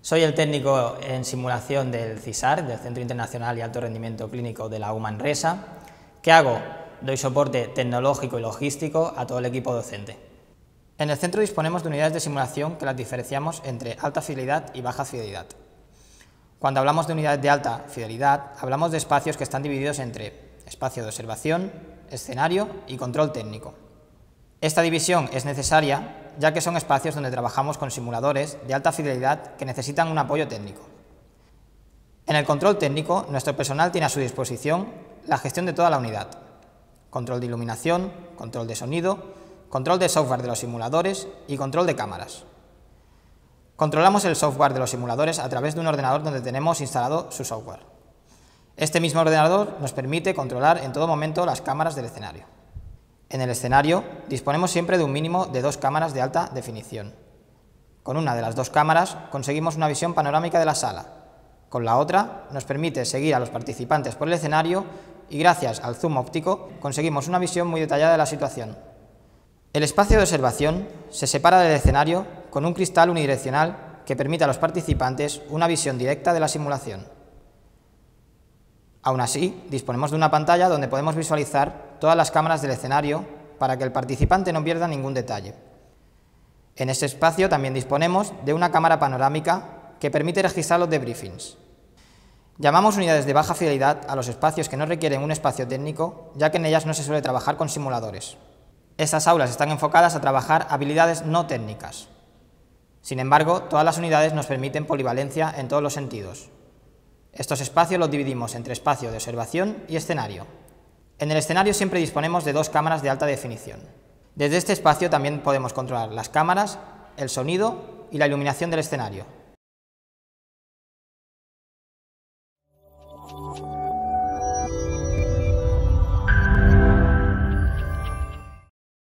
Soy el técnico en simulación del CISAR, del Centro Internacional y Alto Rendimiento Clínico de la UMANRESA. ¿Qué hago? Doy soporte tecnológico y logístico a todo el equipo docente. En el centro disponemos de unidades de simulación que las diferenciamos entre alta fidelidad y baja fidelidad. Cuando hablamos de unidades de alta fidelidad, hablamos de espacios que están divididos entre espacio de observación, escenario y control técnico. Esta división es necesaria ya que son espacios donde trabajamos con simuladores de alta fidelidad que necesitan un apoyo técnico. En el control técnico, nuestro personal tiene a su disposición la gestión de toda la unidad, control de iluminación, control de sonido, control de software de los simuladores y control de cámaras. Controlamos el software de los simuladores a través de un ordenador donde tenemos instalado su software. Este mismo ordenador nos permite controlar en todo momento las cámaras del escenario. En el escenario disponemos siempre de un mínimo de dos cámaras de alta definición. Con una de las dos cámaras conseguimos una visión panorámica de la sala. Con la otra nos permite seguir a los participantes por el escenario y gracias al zoom óptico conseguimos una visión muy detallada de la situación. El espacio de observación se separa del escenario con un cristal unidireccional que permite a los participantes una visión directa de la simulación. Aún así, disponemos de una pantalla donde podemos visualizar todas las cámaras del escenario para que el participante no pierda ningún detalle. En este espacio también disponemos de una cámara panorámica que permite registrar los debriefings. Llamamos unidades de baja fidelidad a los espacios que no requieren un espacio técnico, ya que en ellas no se suele trabajar con simuladores. Estas aulas están enfocadas a trabajar habilidades no técnicas. Sin embargo, todas las unidades nos permiten polivalencia en todos los sentidos, estos espacios los dividimos entre espacio de observación y escenario. En el escenario siempre disponemos de dos cámaras de alta definición. Desde este espacio también podemos controlar las cámaras, el sonido y la iluminación del escenario.